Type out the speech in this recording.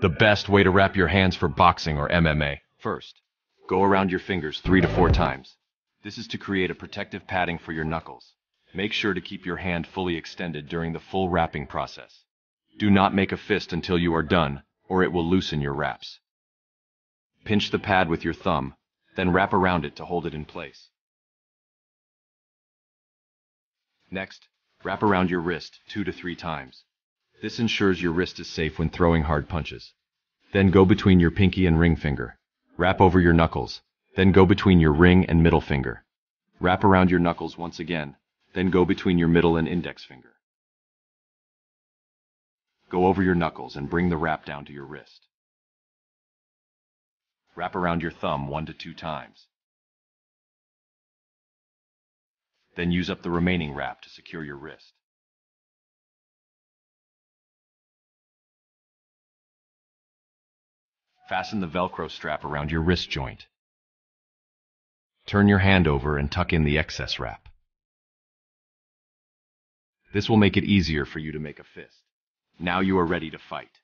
The best way to wrap your hands for boxing or MMA. First, go around your fingers three to four times. This is to create a protective padding for your knuckles. Make sure to keep your hand fully extended during the full wrapping process. Do not make a fist until you are done, or it will loosen your wraps. Pinch the pad with your thumb, then wrap around it to hold it in place. Next, wrap around your wrist two to three times. This ensures your wrist is safe when throwing hard punches. Then go between your pinky and ring finger. Wrap over your knuckles. Then go between your ring and middle finger. Wrap around your knuckles once again. Then go between your middle and index finger. Go over your knuckles and bring the wrap down to your wrist. Wrap around your thumb one to two times. Then use up the remaining wrap to secure your wrist. Fasten the Velcro strap around your wrist joint. Turn your hand over and tuck in the excess wrap. This will make it easier for you to make a fist. Now you are ready to fight.